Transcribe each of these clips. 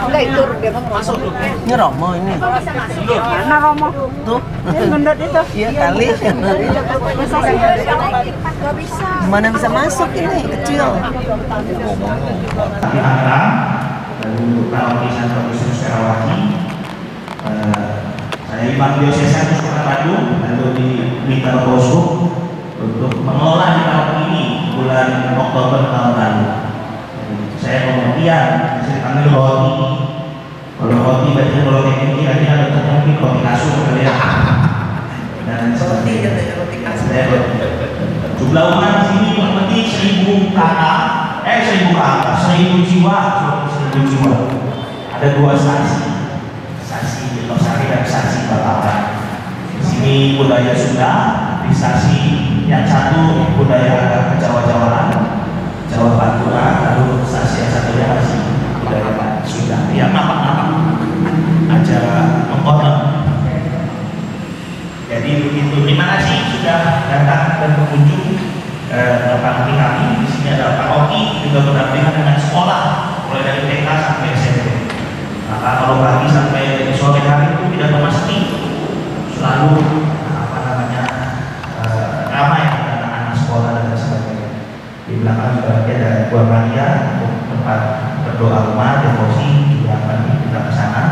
Enggak itu dia masuk. Ini Romo ini. Mana Romo? Tuh. Ini gendut itu. Iya kali. Gak bisa. Mana bisa masuk ini kecil. di Tangerang lalu Pak Okisan Profesor Serawati eh, saya dipanggil Sesa ke Kota Bandung lalu diminta Bosku untuk mengelola di tahun ini bulan Oktober tahun lalu Saya kemudian saya dipanggil roti kalau roti berarti kalau ini kira-kira dokternya mungkin roti kasur kali ya. Dan sebagainya. saya jumlah umat di sini kurang lebih seribu kakak. Eh seribu kakak seribu jiwa. Seribu jiwa. Ada dua stasi stasi Losari dan stasi Batangan di sini budaya Sunda di stasi yang satu budaya agak Jawa-Jawaan Jawa Pantura lalu stasi satunya masih budaya Sunda yang apa-apa acara mengkonon jadi begitu. Terima kasih sudah datang dan berkunjung eh, Pak Oki kami. Di sini ada Pak Oki juga berdampingan dengan sekolah mulai dari TK sampai SMP. Maka kalau pagi sampai sore hari itu tidak memasti selalu apa namanya eh, ramai anak-anak sekolah dan sebagainya. Di belakang juga ada Gua Maria tempat berdoa rumah devosi juga akan kita ke sana.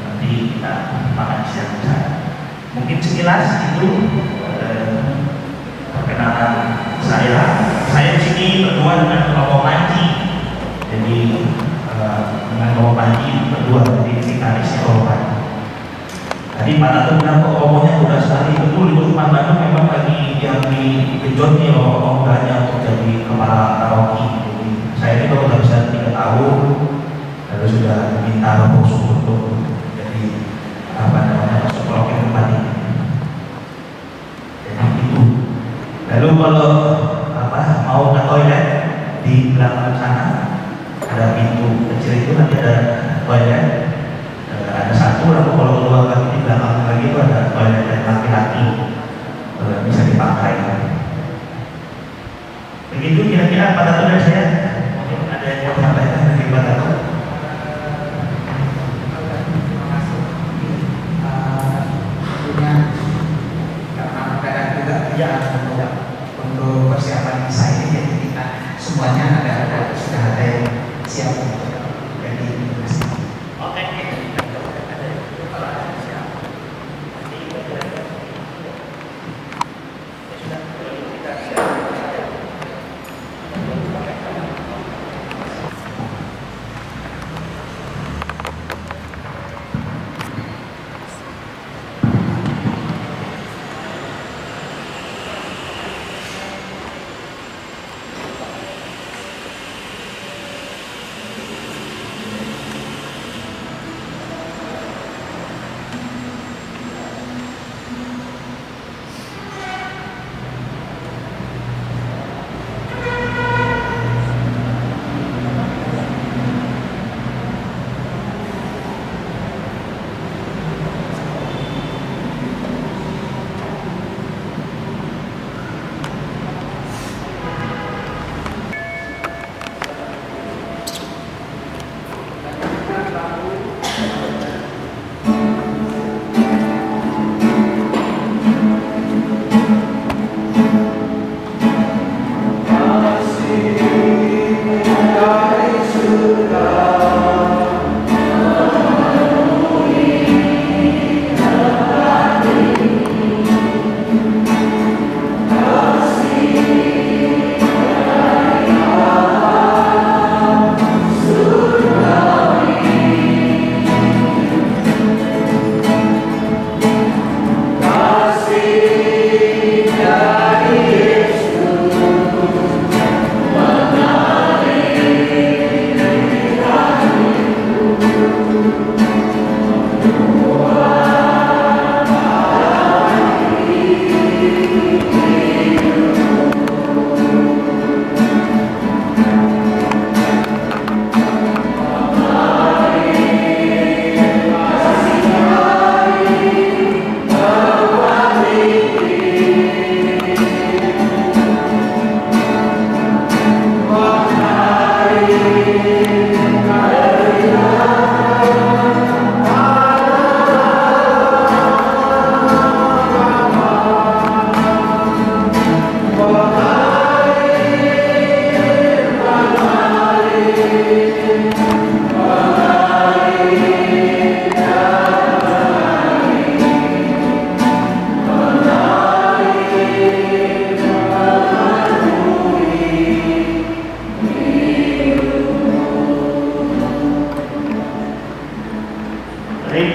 Nanti kita makan siang sana mungkin sekilas itu eh, perkenalan saya. Saya di sini berdua dengan kelompok Panji. Jadi eh, dengan kelompok Panji berdua dari vikarisnya kelompok Panji. Tadi bilang kok omongnya udah sekali betul itu Pak Bandung memang lagi yang dikejut nih loh omongnya untuk jadi kepala karaoke. Jadi saya ini kalau tahun lalu sudah minta bosku untuk jadi apa namanya sekolah ke tempat ini. Jadi itu. Lalu kalau apa mau ke toilet di belakang sana ada pintu kecil itu nanti ada toilet ada satu lalu kalau keluar lagi di belakang lagi itu ada toilet yang laki-laki bisa dipakai. Begitu kira-kira pada tuh dari saya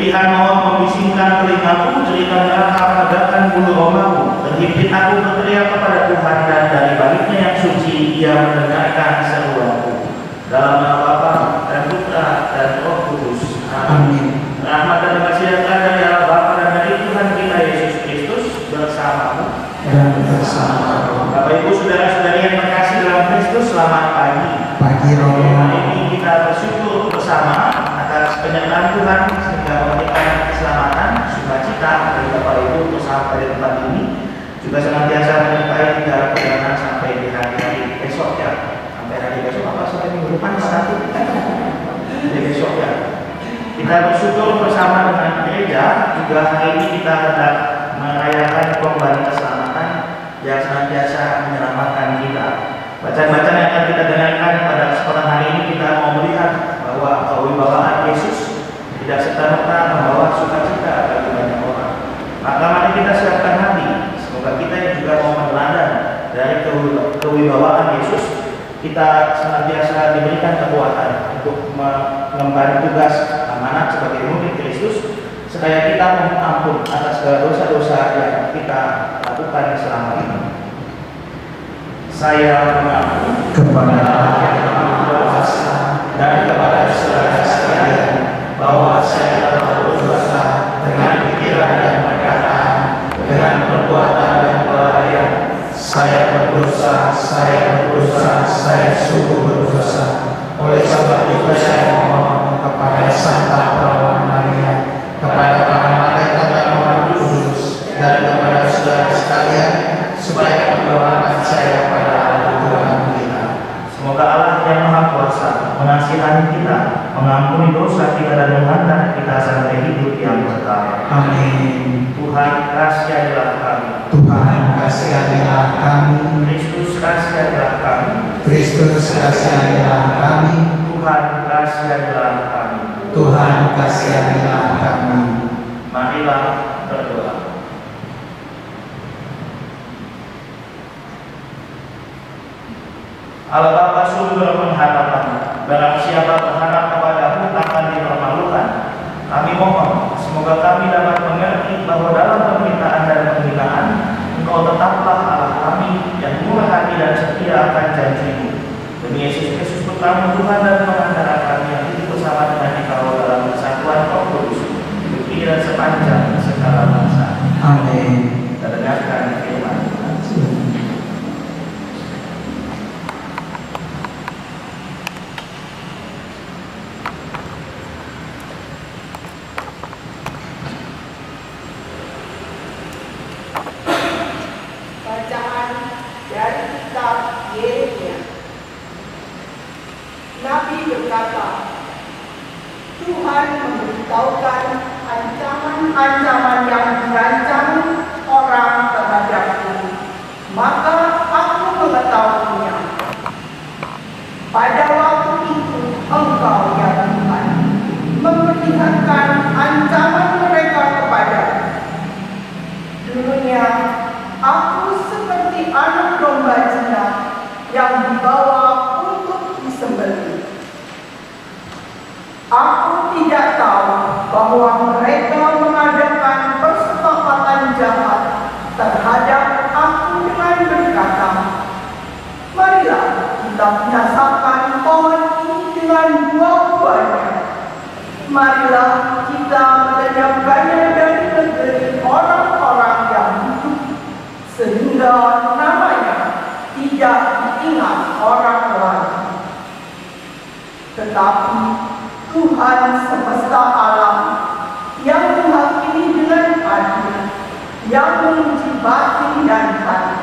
Rintihan mohon membisingkan telingaku, cerita neraka menegakkan bulu romaku. Terhimpit aku berteriak kepada Tuhan dan dari baliknya yang suci ia mendengarkan seruanku. Dalam nama Bapa dan Putra dan Roh Kudus. Amin. Rahmat dan kasih dari Allah Bapa dan dari Tuhan kita Yesus Kristus bersamamu dan bersama. Bapak Ibu Saudara-saudari yang terkasih dalam Kristus, selamat pagi. Pagi Roh. Hari ini kita bersyukur bersama atas penyertaan Tuhan sukacita bagi Bapak Ibu untuk sampai di tempat ini. Juga senantiasa menyertai hingga perjalanan sampai di hari-hari besok ya. Sampai hari besok apa sampai minggu depan satu. Hari besok ya. Kita bersyukur bersama dengan gereja. Juga hari ini kita hendak merayakan kembali keselamatan yang senantiasa menyelamatkan kita. Bacaan-bacaan yang akan kita dengarkan pada kesempatan hari ini kita mau melihat bahwa kewibawaan Yesus tidak serta-merta membawa sukacita. Maka kita siapkan hati. Semoga kita yang juga mau meneladani dari kewi- kewibawaan Yesus, kita senantiasa diberikan kekuatan untuk mengemban tugas amanat sebagai murid Kristus supaya kita mohon ampun atas segala dosa-dosa yang kita lakukan selama ini. Saya mengaku kepada Allah yang dan kepada saudara sekalian bahwa saya telah berdosa dengan pikiran dan perkataan, dengan perbuatan dan kelalaian. Saya berdosa, saya berdosa, saya sungguh berdosa. Oleh sebab itu saya memohon kepada Santa Perawan Maria, kepada para malaikat dan orang kudus, dan kepada saudara sekalian, supaya mendoakan saya pada Allah Tuhan kita. Semoga Allah yang Maha Kuasa mengasihani kita, mengampuni dosa kita dan menghantar kita sampai hidup yang kekal. Amin. Kami. Kristus kasihilah kami. Kristus kasihanilah kami. Tuhan kasihilah kami. Tuhan kasihanilah kami. Marilah berdoa. Allah Bapa sumber pengharapan Barang siapa berharap kepadamu akan dipermalukan Kami mohon Semoga kami dapat mengerti bahwa dalam penderitaan dan penghinaan Engkau tetaplah Allah Yang murah hati dan setia akan janjimu Demi Yesus Kristus putramu Tuhan dan pengantara kami Yang hidup bersama dengan Engkau dalam kesatuan Roh Kudus dan sepanjang segala masa Amin. Kita dengarkan firman Tuhan Bacaan dari kitab Yeremia. Nabi berkata, Tuhan memberitahukan ancaman-ancaman yang dirancang orang terhadapku. Maka aku mengetahuinya. Pada waktu itu engkau ya Tuhan memperlihatkan ancaman mereka kepadaku. Dulunya aku seperti anak domba jinak yang dibawa untuk disembelih. Aku tidak tahu bahwa mereka mengadakan persepakatan jahat terhadap aku dengan berkata, Marilah kita binasakan pohon ini dengan buah-buahnya. Marilah kita melenyapkannya dari negeri orang-orang yang hidup namanya tidak diingat orang lain. Tetapi Tuhan semesta alam yang menghakimi dengan adil, yang menguji batin dan hati.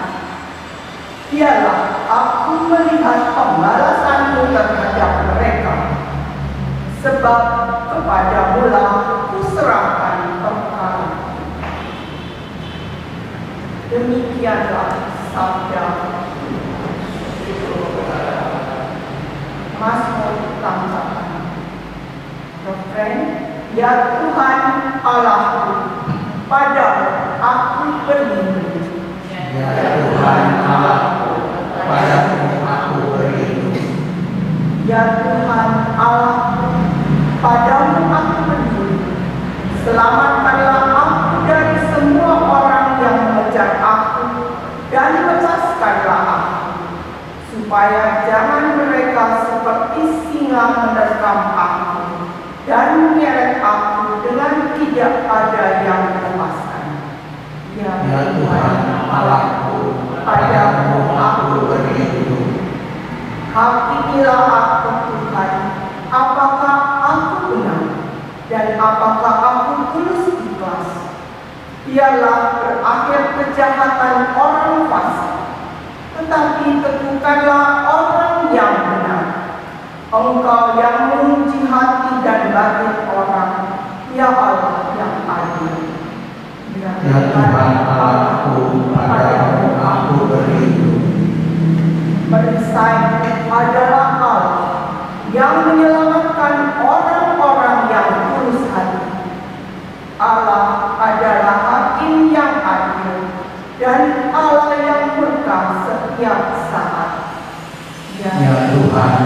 Dialah aku melihat pembalasanmu terhadap mereka. Sebab kepada mula kuserahkan perkara. Demikianlah Ya Tuhan Allahku, pada aku berlindung. Ya Tuhan Allahku, pada aku berlindung. Ya Tuhan Allahku, padamu aku berlindung. Selamatkanlah aku dari semua orang yang mengejar aku dan lepaskanlah aku, supaya jangan mereka seperti singa menerkam aku dan menyeret tidak ada yang melepaskan. Ya Ya Tuhan Allahku, padamu aku berlindung. Hakimilah aku Tuhan, apakah aku benar dan apakah aku tulus ikhlas. Biarlah berakhir kejahatan orang fasik, tetapi teguhkanlah orang yang benar. Engkau yang menguji hati dan batin orang, ya Allah. Ya Tuhan Allahku, padamu aku berlindung. Perisai adalah Allah yang menyelamatkan orang-orang yang tulus hati. Allah adalah hakim yang adil dan Allah yang murka setiap saat. Ya Tuhan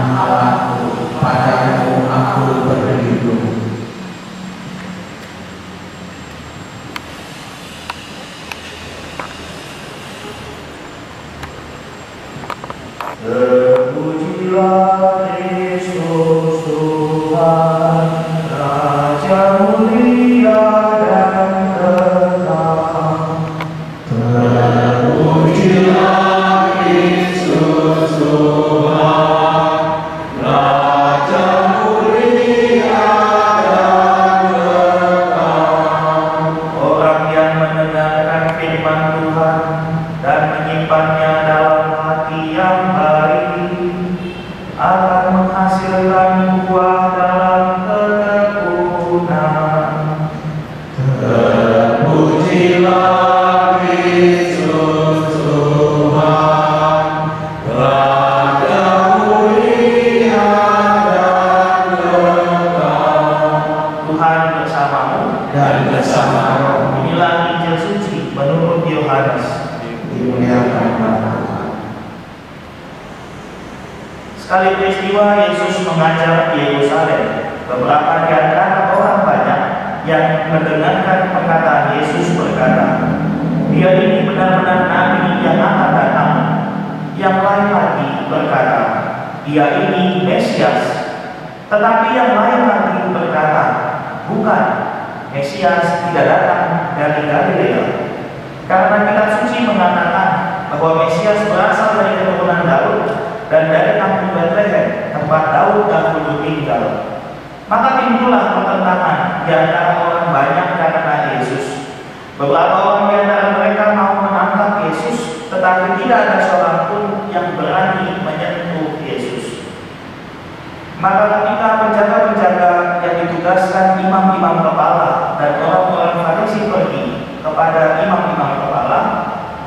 imam-imam kepala dan orang-orang Farisi pergi kepada imam-imam kepala,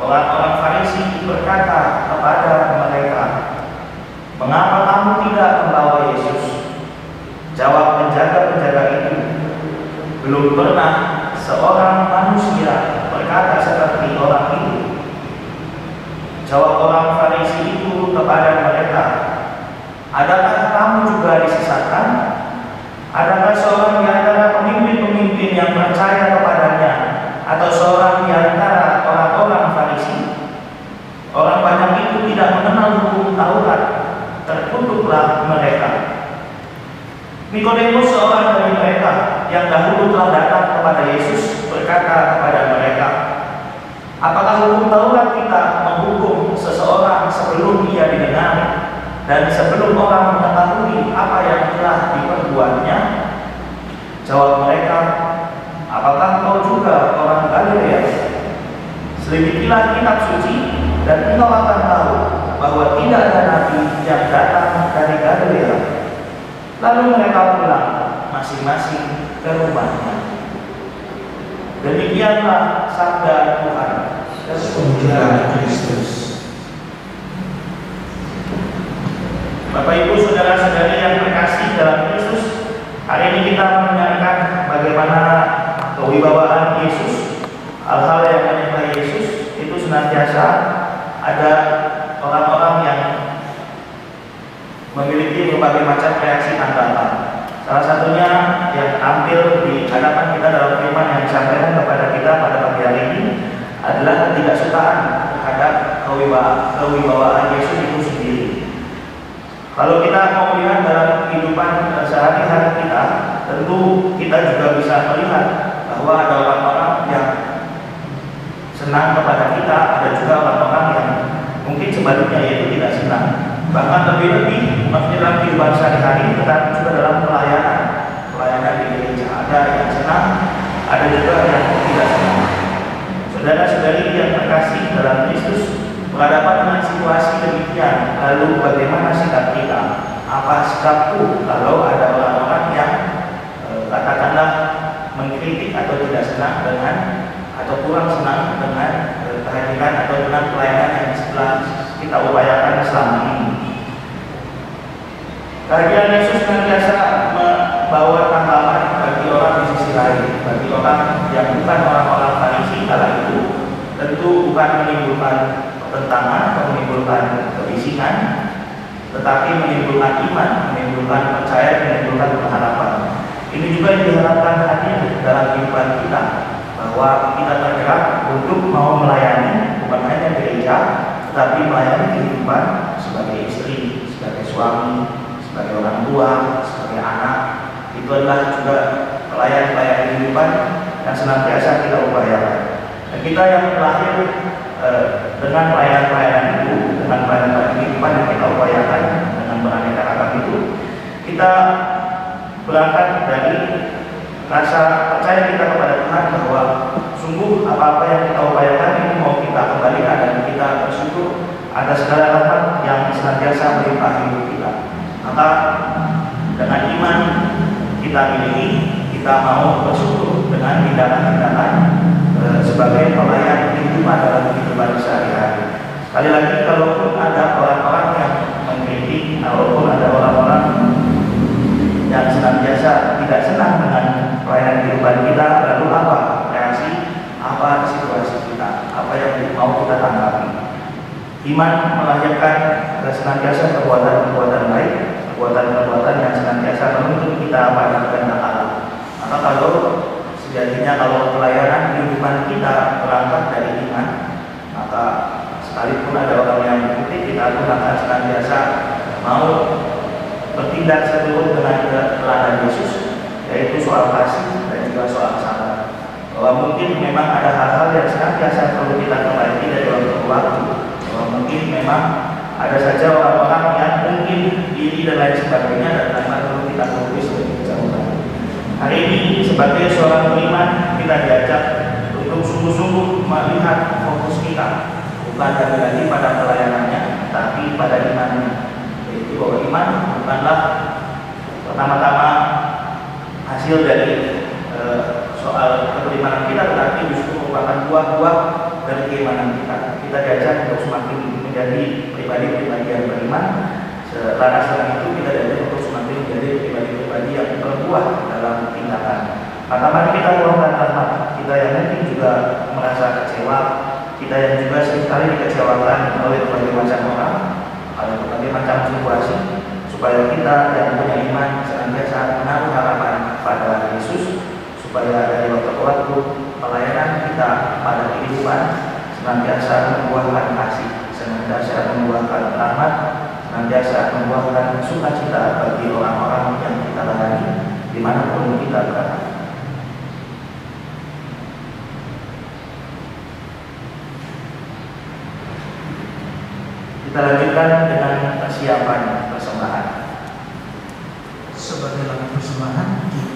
orang-orang Farisi berkata kepada mereka, Mengapa kamu tidak membawa Yesus? Jawab penjaga-penjaga itu, belum pernah seorang manusia berkata seperti orang itu. Jawab orang Farisi itu kepada mereka, Adakah kamu juga disesatkan? Adakah seorang pemimpin-pemimpin yang percaya kepadanya atau seorang di antara orang-orang Farisi? Orang banyak itu tidak mengenal hukum Taurat, terkutuklah mereka. Nikodemus seorang dari mereka yang dahulu telah datang kepada Yesus berkata kepada mereka, Apakah hukum Taurat kita menghukum seseorang sebelum ia didengar dan sebelum orang mengetahui apa yang telah diperbuatnya? Jawab mereka, apakah kau juga orang Galilea? Selidikilah kitab suci dan engkau akan tahu bahwa tidak ada nabi yang datang dari Galilea. Lalu mereka pulang masing-masing ke rumahnya. Demikianlah sabda Tuhan. Terpujilah Kristus. Bapak Ibu saudara-saudari yang terkasih dalam Kristus, hari ini kita mendengarkan bagaimana kewibawaan Yesus, hal-hal yang menyertai Yesus itu senantiasa ada orang-orang yang memiliki berbagai macam reaksi tanggapan. Salah satunya yang tampil di hadapan kita dalam firman yang disampaikan kepada kita pada pagi hari ini adalah ketidaksukaan terhadap kewibawaan, kewibawaan Yesus itu sendiri. Kalau kita mau melihat dalam kehidupan sehari-hari kita, tentu kita juga bisa melihat bahwa ada orang-orang yang senang kepada kita, ada juga orang-orang yang mungkin sebaliknya yaitu tidak senang. Bahkan lebih-lebih maksudnya dalam kehidupan sehari-hari, tetapi juga dalam pelayanan, pelayanan di gereja ada yang senang, ada juga yang tidak senang. Saudara-saudari yang terkasih dalam Kristus berhadapan dengan situasi demikian, lalu bagaimana sikap kita? Apa sikapku kalau ada orang-orang yang e, katakanlah atau tidak senang dengan atau kurang senang dengan e, kehadiran atau dengan pelayanan yang setelah kita upayakan selama ini. Kehadiran Yesus biasa membawa tantangan bagi orang di sisi lain, bagi orang yang bukan orang-orang Farisi kala itu, tentu bukan menimbulkan pertentangan atau menimbulkan kebisingan, tetapi menimbulkan iman, menimbulkan percaya, menimbulkan pengharapan. Ini juga yang diharapkan hadir dalam kehidupan kita, bahwa kita tergerak untuk mau melayani bukan hanya gereja, tetapi melayani kehidupan sebagai istri, sebagai suami, sebagai orang tua, sebagai anak. Itu adalah juga pelayan-pelayan kehidupan yang senantiasa kita upayakan. Dan kita yang lahir eh, dengan pelayanan-pelayanan itu, dengan pelayanan kehidupan yang kita upayakan dengan beraneka ragam itu, kita berangkat dari rasa percaya kita kepada Tuhan bahwa sungguh apa-apa yang kita upayakan ini mau kita kembalikan dan kita bersyukur ada segala rahmat yang senantiasa melimpah hidup kita. Maka dengan iman kita miliki, kita mau bersyukur dengan tindakan-tindakan e, sebagai pelayan kehidupan dalam kehidupan sehari-hari. Sekali lagi, kalaupun ada orang-orang yang mengkritik, kalaupun ada orang-orang yang senantiasa tidak senang dengan pelayanan kehidupan kita, lalu apa reaksi, apa situasi kita, apa yang mau kita tanggapi. Iman melahirkan senantiasa perbuatan-perbuatan baik, perbuatan-perbuatan yang senantiasa menuntut kita pada kehendak Allah. Maka kalau sejatinya kalau pelayanan kehidupan kita berangkat dari iman, maka sekalipun ada orang yang mengkritik, kita pun akan senantiasa mau bertindak seturut dengan teladan Yesus yaitu soal kasih dan juga soal sabar. Bahwa mungkin memang ada hal-hal yang senantiasa perlu kita perbaiki dari waktu ke waktu. Bahwa mungkin memang ada saja orang-orang yang mungkin diri dan lain sebagainya dan memang perlu kita fokus untuk dijauhkan hari ini sebagai seorang beriman kita diajak untuk sungguh-sungguh melihat fokus kita. Bukan lagi pada pelayanannya tapi pada imannya yaitu bahwa iman bukanlah pertama-tama hasil dari e, soal keimanan kita tetapi justru merupakan buah-buah dari keimanan kita. Kita diajak untuk semakin menjadi pribadi-pribadi yang beriman. Selaras dengan itu kita diajak untuk semakin menjadi pribadi-pribadi yang berbuah dalam tindakan maka kita meluangkan rahmat kita yang mungkin juga merasa kecewa. Kita yang juga sering kali dikecewakan oleh berbagai macam orang ada berbagai macam situasi supaya kita yang punya iman senantiasa menaruh harapan pada Yesus supaya dari waktu ke waktu pelayanan kita pada kehidupan senantiasa membuahkan kasih senantiasa membuahkan rahmat senantiasa membuahkan sukacita bagi orang-orang yang kita layani di mana pun kita berada Kita lanjutkan dengan persiapan persembahan. Sebagai lagu persembahan kita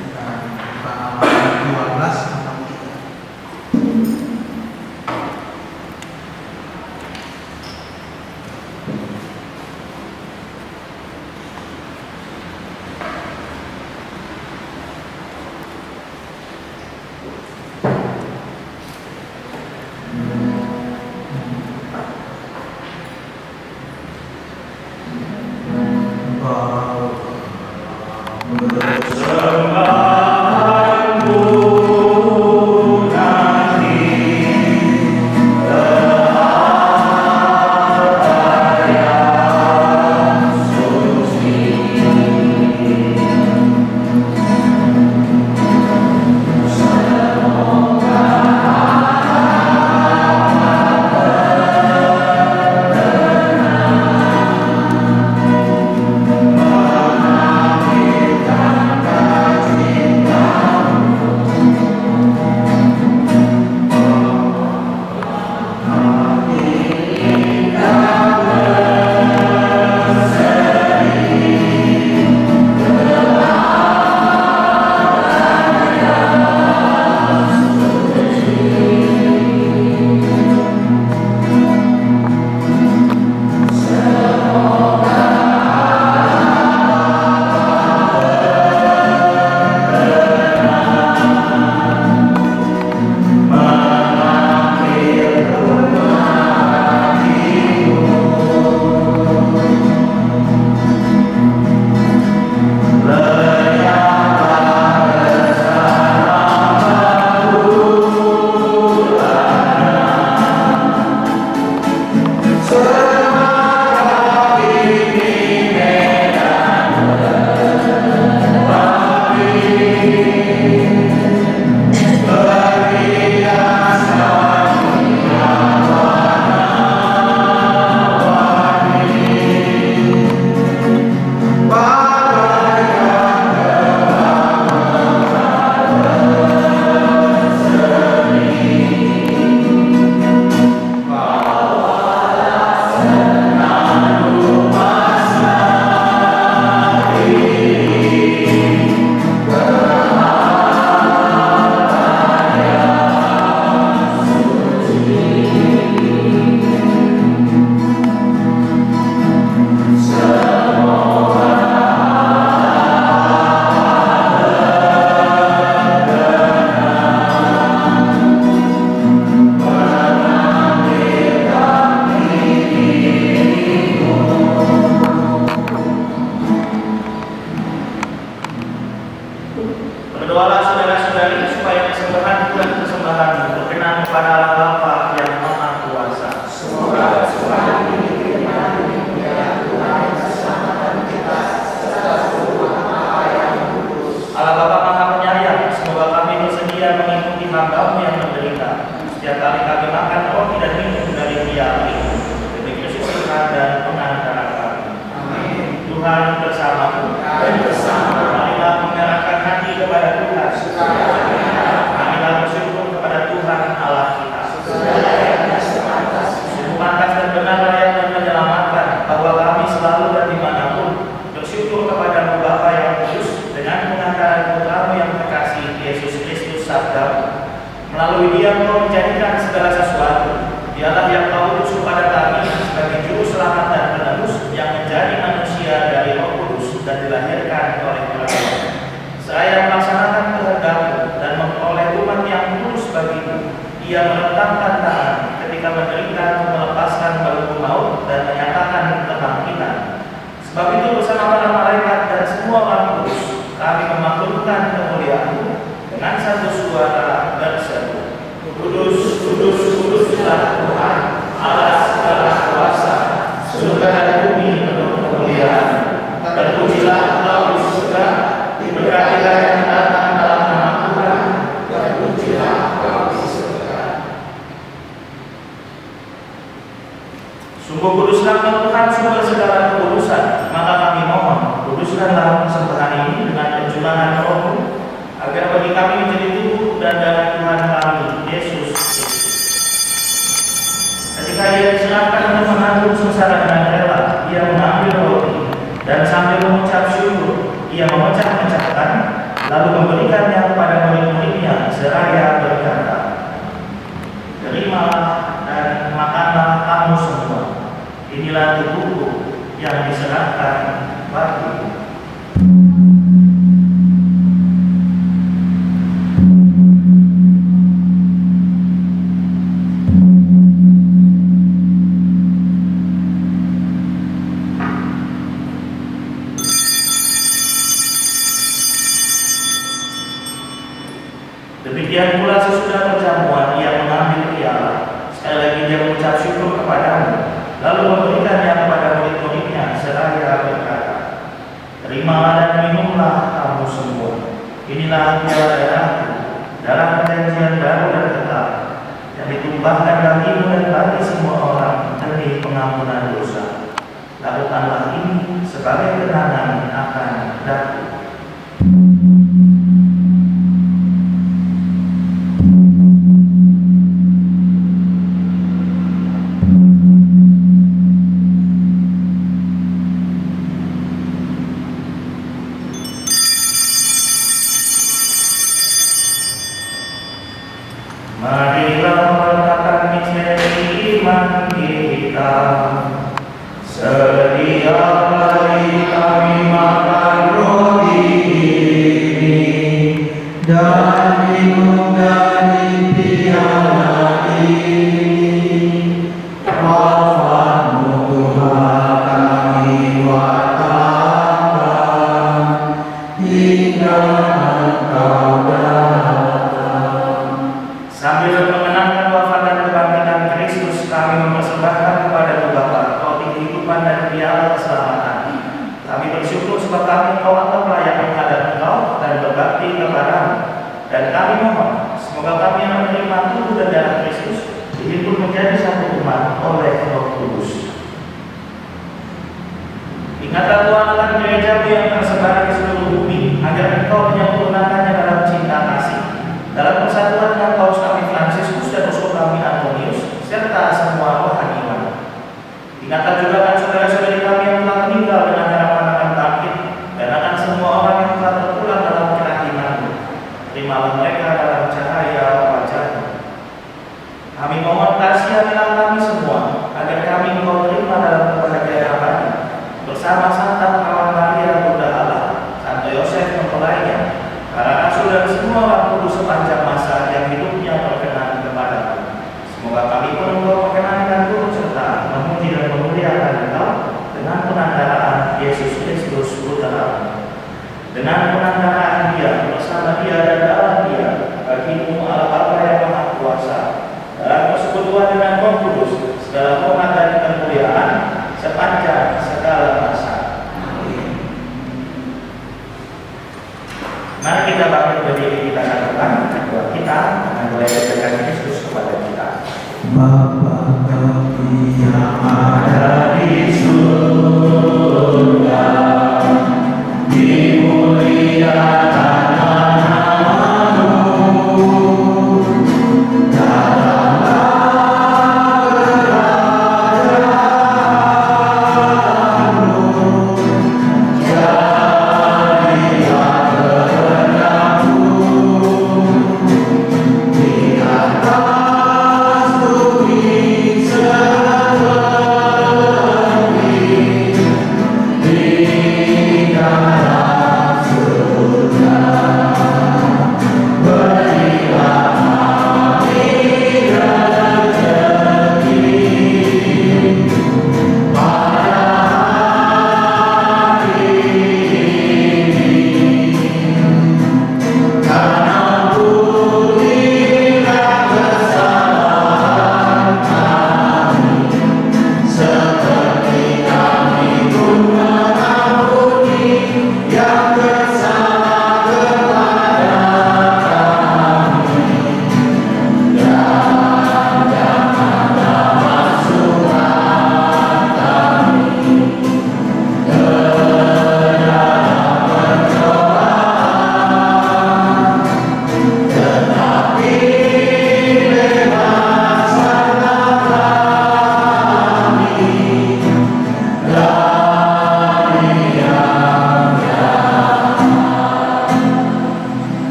Saya ia diserahkan untuk menanggung sengsara dengan rela, ia mengambil roti dan sambil mengucap syukur, ia memecah-mecahkan lalu memberikannya kepada murid-muridnya seraya berkata, Terimalah dan makanlah kamu semua. Inilah tubuhku yang diserahkan bagiku. kita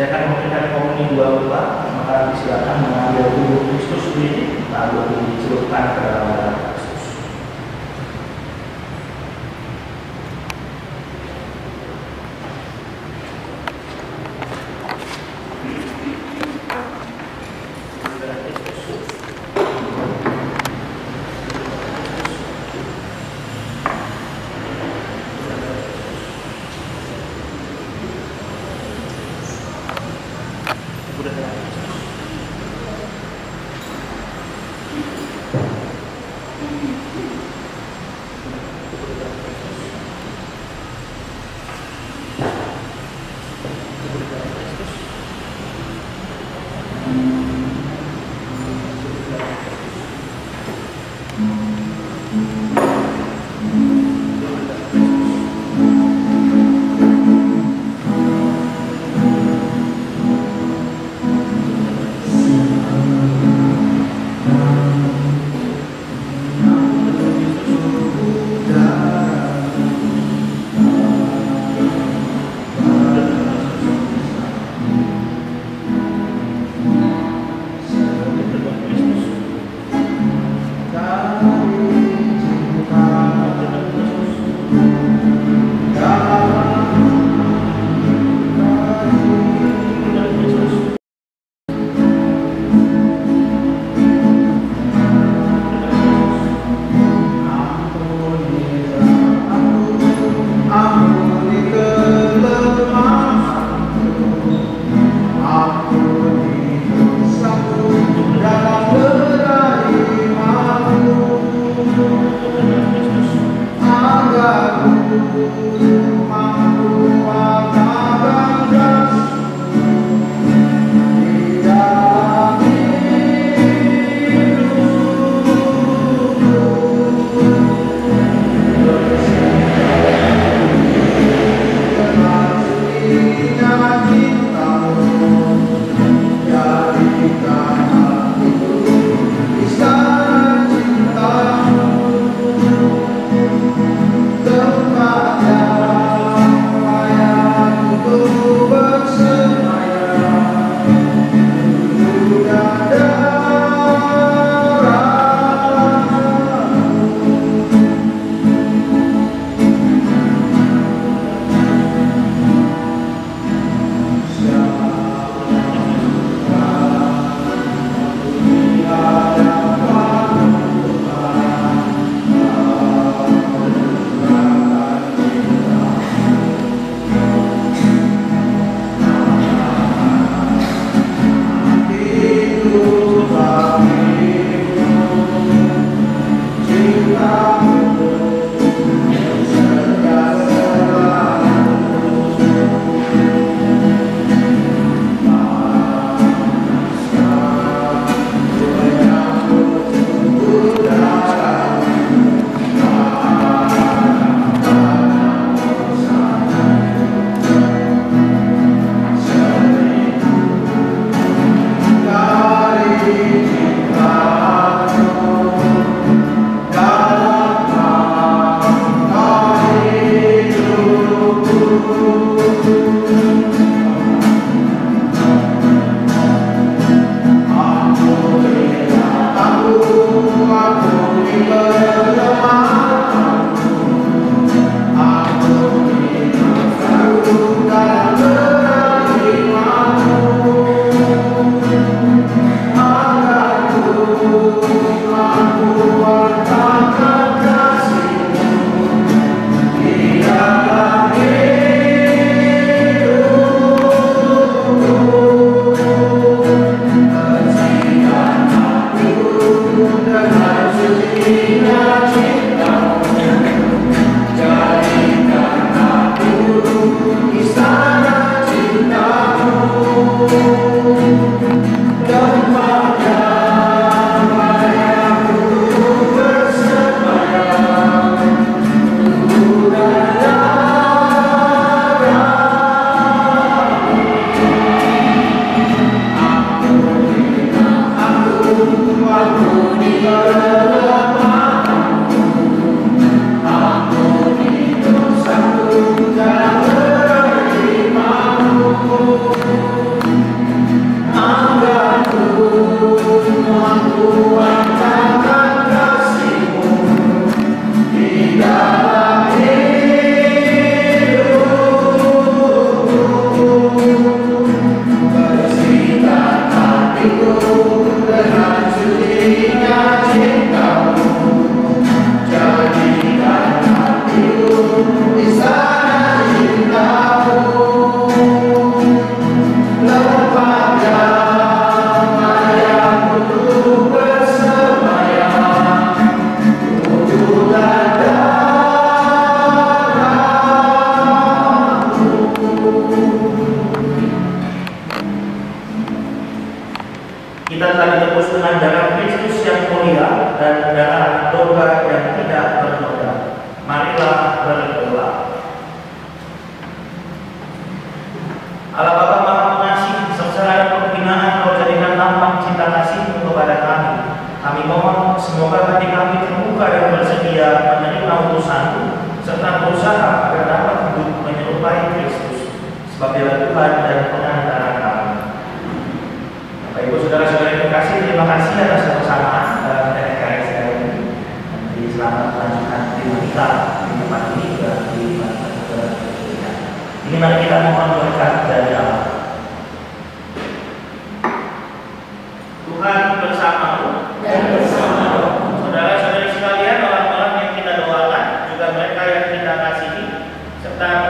Saya akan memberikan komuni dua rupa, maka silakan mengambil tubuh Kristus ini lalu dicelupkan ke dalam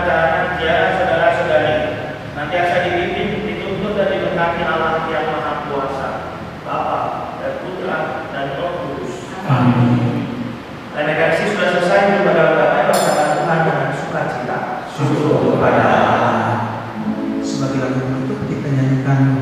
perjalanan ziarah saudara-saudari. Nanti saya dibimbing, dituntut dan diberkati Allah yang Maha Kuasa, Bapa dan Putra dan Roh Kudus. Amin. Dan redaksi sudah selesai kepada Bapak dan Tuhan dengan sukacita. Syukur kepada Allah. Sebagai lagu penutup kita nyanyikan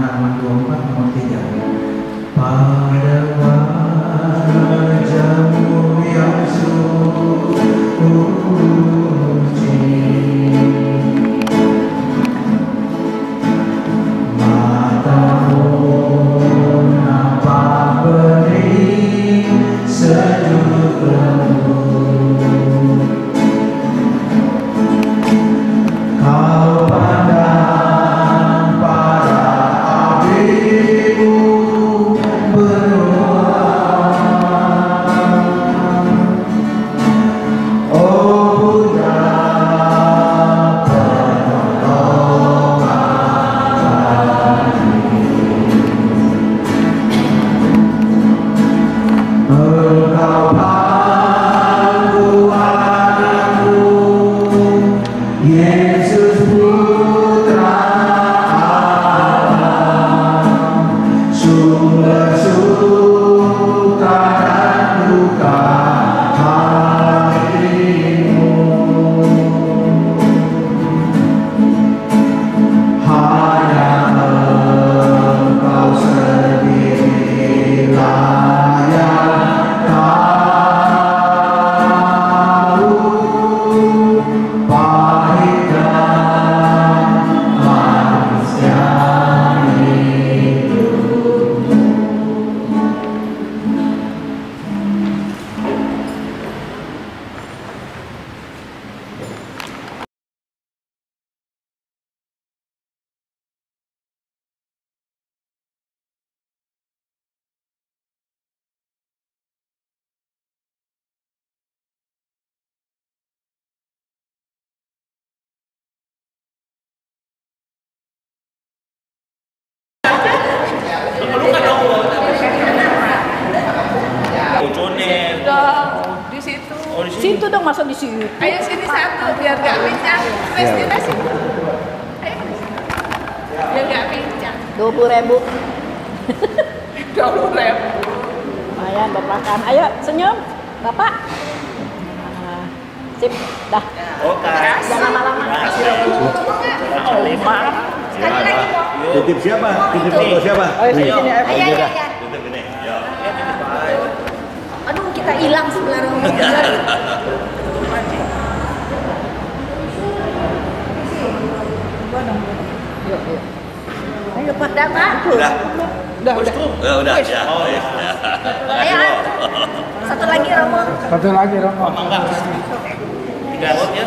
Oke. Jangan lama-lama. Lima. Titip siapa? Titip foto siapa? Oh. Iya iya iya. Ini. Aduh kita hilang sebelah rumah. Yuk, yuk. Ayo Pak. Udah. Udah, udah. Udah. Ya. Oh, ya. Ayo. Satu lagi Romo. Satu lagi Romo. Tiga ya.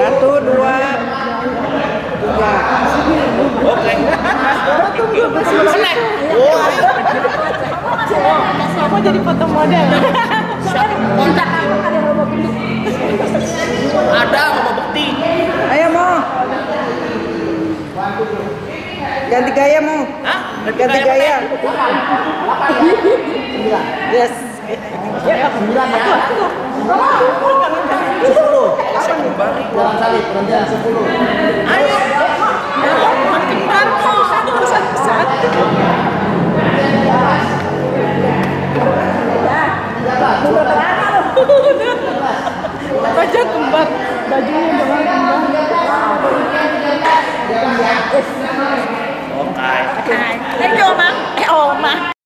Satu, dua, tiga. Oke. Tunggu. Aku jadi foto model. Jakarta ada Romo gendut. Ada mau bukti. Ayo mau. Ganti gaya mau. Hah? Ganti gaya. Yes. Baju kembar, bajunya doang kembar. Oke. Thank you Oma. Eh Oma.